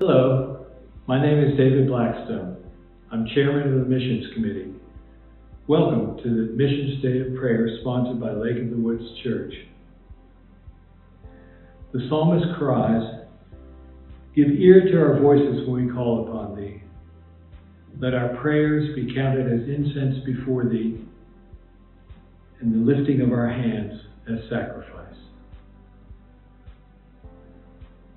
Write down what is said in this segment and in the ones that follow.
Hello, my name is David Blackstone. I'm chairman of the Missions Committee. Welcome to the Missions Day of Prayer sponsored by Lake of the Woods Church. The psalmist cries, Give ear to our voices when we call upon thee. Let our prayers be counted as incense before thee, and the lifting of our hands as sacrifice.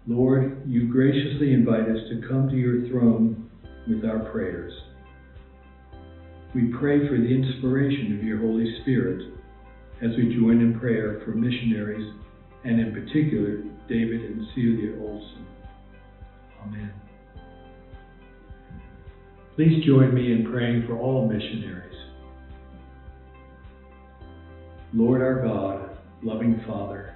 Lord, you graciously invite us to come to your throne with our prayers. We pray for the inspiration of your Holy Spirit as we join in prayer for missionaries and in particular David and Celia Olson. Amen. Please join me in praying for all missionaries. Lord our God, loving Father,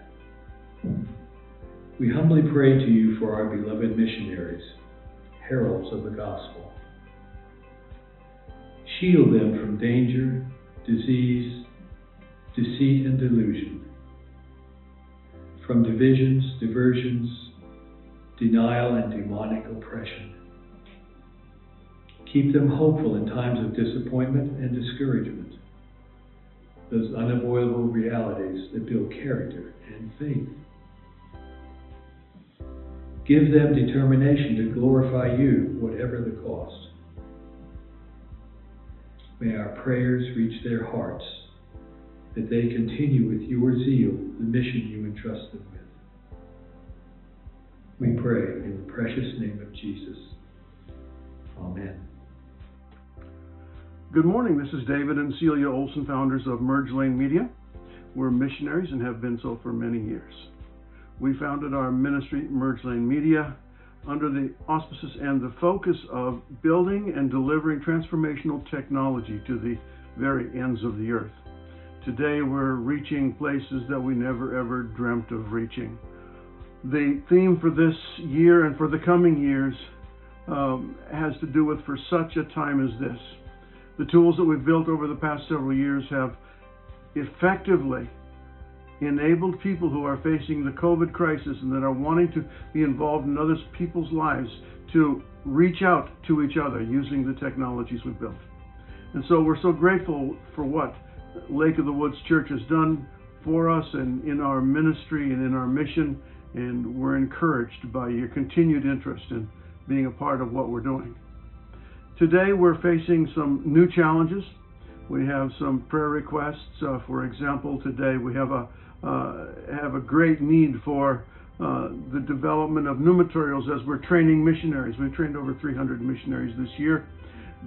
we humbly pray to you for our beloved missionaries, heralds of the gospel. Shield them from danger, disease, deceit, and delusion, from divisions, diversions, denial, and demonic oppression. Keep them hopeful in times of disappointment and discouragement, those unavoidable realities that build character and faith. Give them determination to glorify you, whatever the cost. May our prayers reach their hearts, that they continue with your zeal the mission you entrust them with. We pray in the precious name of Jesus. Amen. Good morning. This is David and Celia Olson, founders of Mergelane Media. We're missionaries and have been so for many years we founded our ministry, Mergelane Media, under the auspices and the focus of building and delivering transformational technology to the very ends of the earth. Today we're reaching places that we never ever dreamt of reaching. The theme for this year and for the coming years um, has to do with for such a time as this. The tools that we've built over the past several years have effectively enabled people who are facing the COVID crisis and that are wanting to be involved in other people's lives to reach out to each other using the technologies we've built. And so we're so grateful for what Lake of the Woods Church has done for us and in our ministry and in our mission. And we're encouraged by your continued interest in being a part of what we're doing. Today we're facing some new challenges. We have some prayer requests. Uh, for example, today we have a uh, have a great need for uh, the development of new materials as we're training missionaries. We've trained over 300 missionaries this year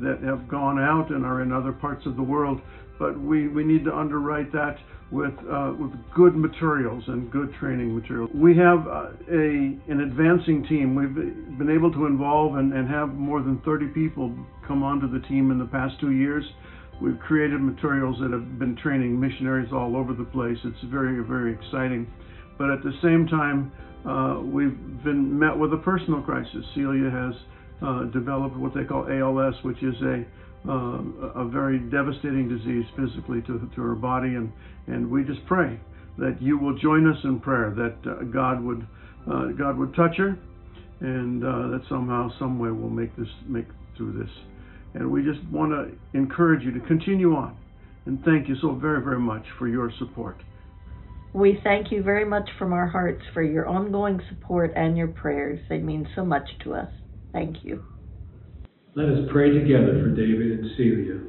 that have gone out and are in other parts of the world, but we, we need to underwrite that with uh, with good materials and good training materials. We have uh, a an advancing team. We've been able to involve and, and have more than 30 people come onto the team in the past two years. We've created materials that have been training missionaries all over the place. It's very, very exciting. But at the same time, uh, we've been met with a personal crisis. Celia has uh, developed what they call ALS, which is a uh, a very devastating disease physically to, to her body, and and we just pray that you will join us in prayer that uh, God would uh, God would touch her, and uh, that somehow, some way, we'll make this make through this. And we just want to encourage you to continue on. And thank you so very, very much for your support. We thank you very much from our hearts for your ongoing support and your prayers. They mean so much to us. Thank you. Let us pray together for David and Celia.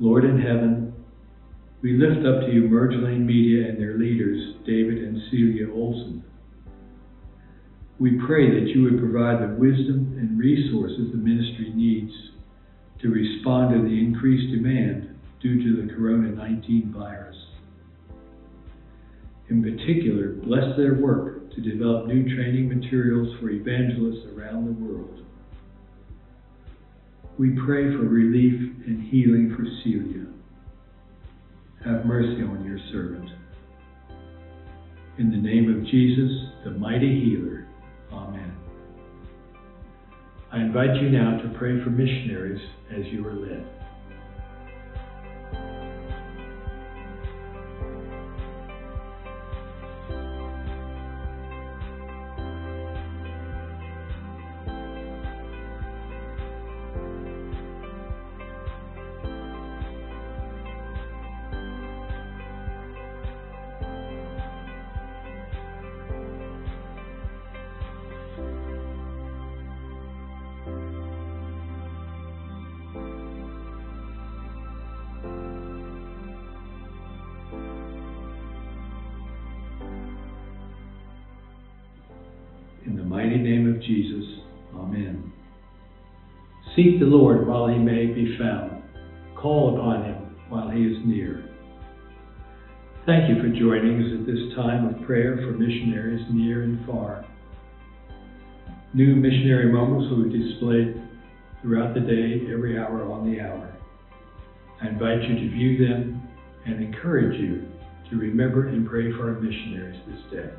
Lord in heaven, we lift up to you Mergelane Media and their leaders, David and Celia Olson. We pray that you would provide the wisdom and resources the ministry needs to respond to the increased demand due to the Corona 19 virus. In particular, bless their work to develop new training materials for evangelists around the world. We pray for relief and healing for Celia. Have mercy on your servant. In the name of Jesus, the mighty healer. I invite you now to pray for missionaries as you are led. Mighty name of Jesus, amen. Seek the Lord while he may be found. Call upon him while he is near. Thank you for joining us at this time of prayer for missionaries near and far. New missionary moments will be displayed throughout the day, every hour on the hour. I invite you to view them and encourage you to remember and pray for our missionaries this day.